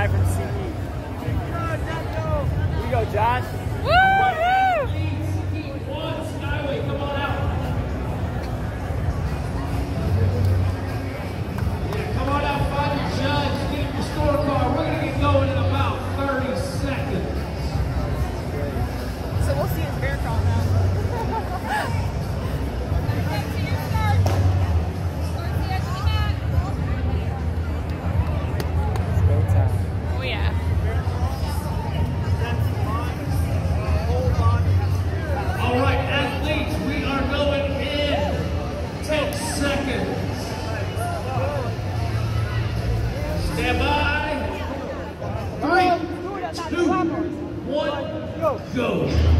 guy from CE. We go, Josh. Woo! go. go.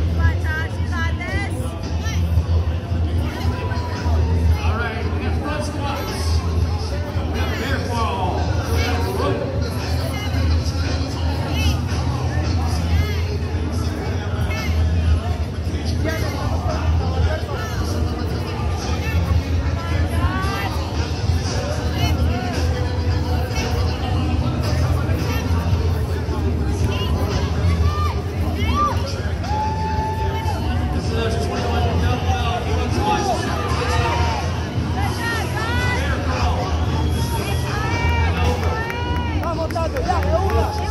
了。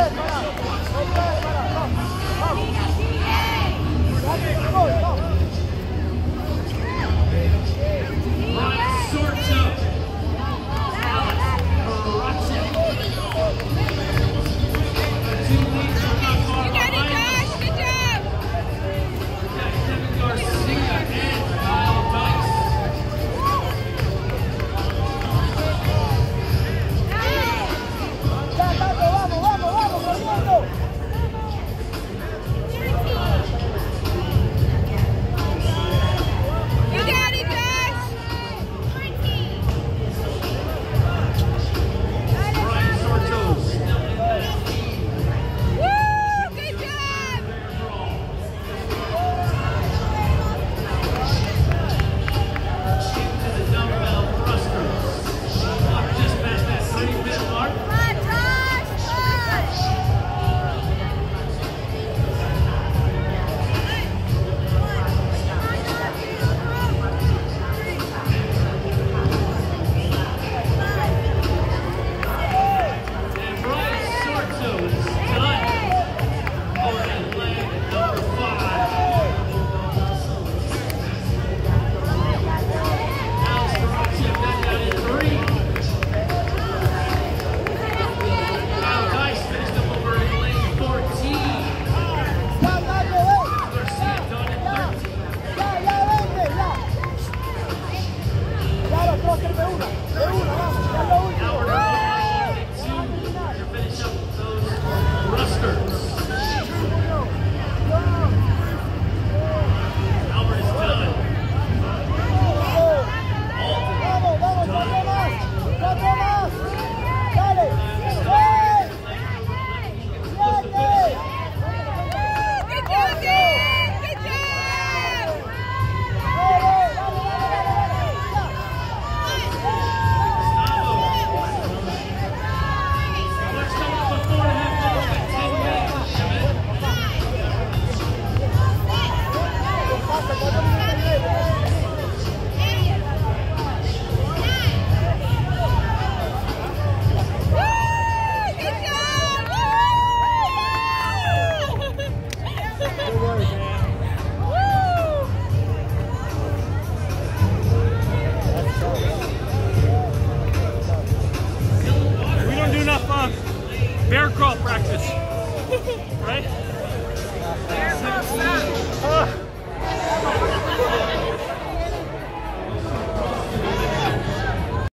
Good. practice. right?